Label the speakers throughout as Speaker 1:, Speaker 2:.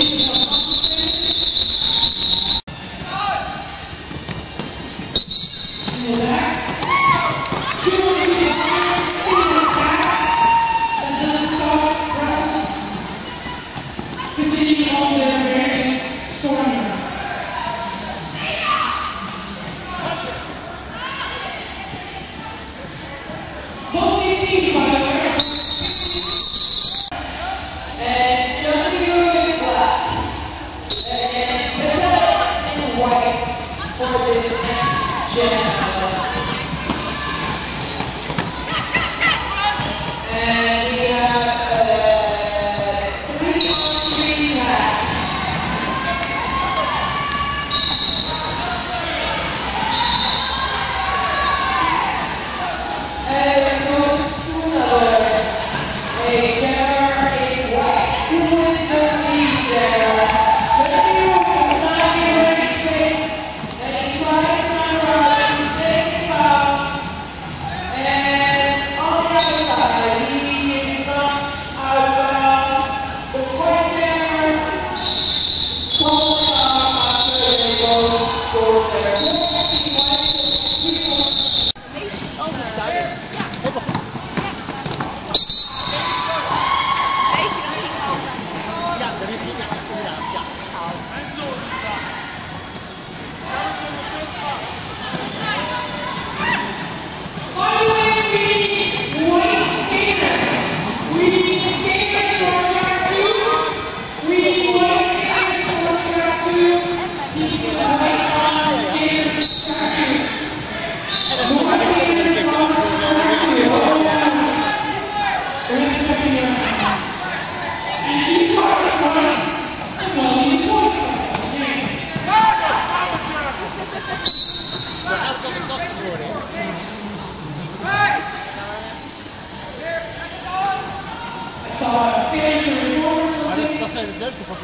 Speaker 1: Gracias.
Speaker 2: And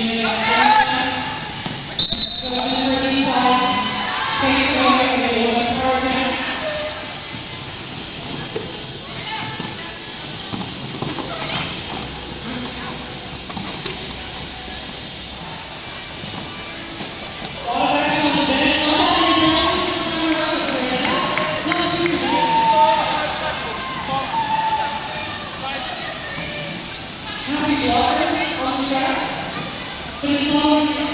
Speaker 1: Yeah. Please,